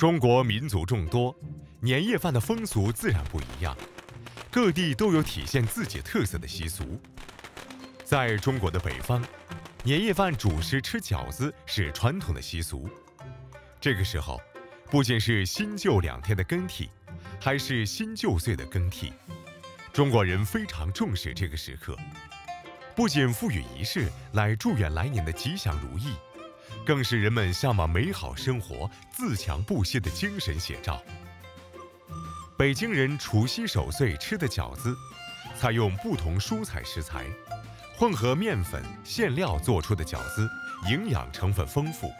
中国民族众多，年夜饭的风俗自然不一样，各地都有体现自己特色的习俗。在中国的北方，年夜饭主食吃饺子是传统的习俗。这个时候，不仅是新旧两天的更替，还是新旧岁的更替。中国人非常重视这个时刻，不仅赋予仪式来祝愿来年的吉祥如意。更是人们向往美好生活、自强不息的精神写照。北京人除夕守岁吃的饺子，采用不同蔬菜食材，混合面粉、馅料做出的饺子，营养成分丰富。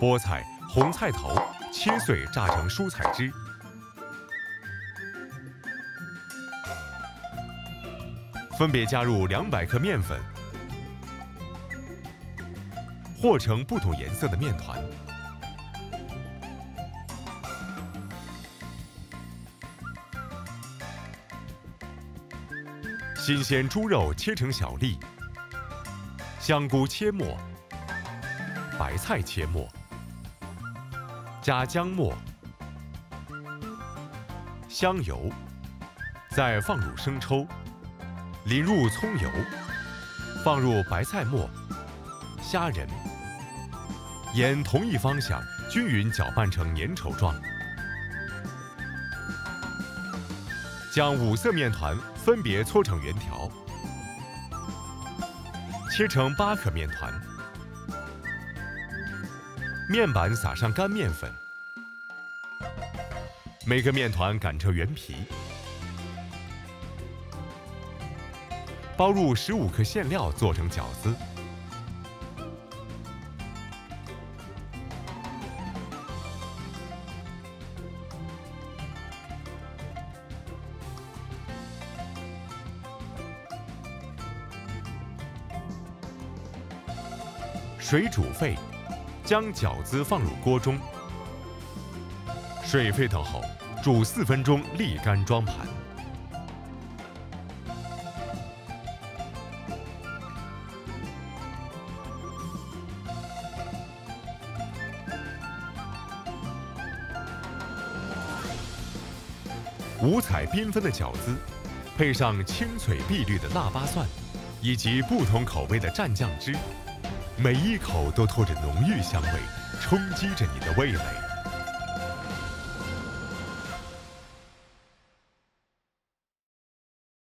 菠菜、红菜头。切碎榨成蔬菜汁，分别加入两百克面粉，和成不同颜色的面团。新鲜猪肉切成小粒，香菇切末，白菜切末。加姜末、香油，再放入生抽，淋入葱油，放入白菜末、虾仁，沿同一方向均匀搅拌成粘稠状。将五色面团分别搓成圆条，切成八克面团。面板撒上干面粉，每个面团擀成圆皮，包入十五克馅料做成饺子。水煮沸。将饺子放入锅中，水沸腾后，煮四分钟，沥干装盘。五彩缤纷的饺子，配上清翠碧绿的腊八蒜，以及不同口味的蘸酱汁。每一口都透着浓郁香味，冲击着你的味蕾。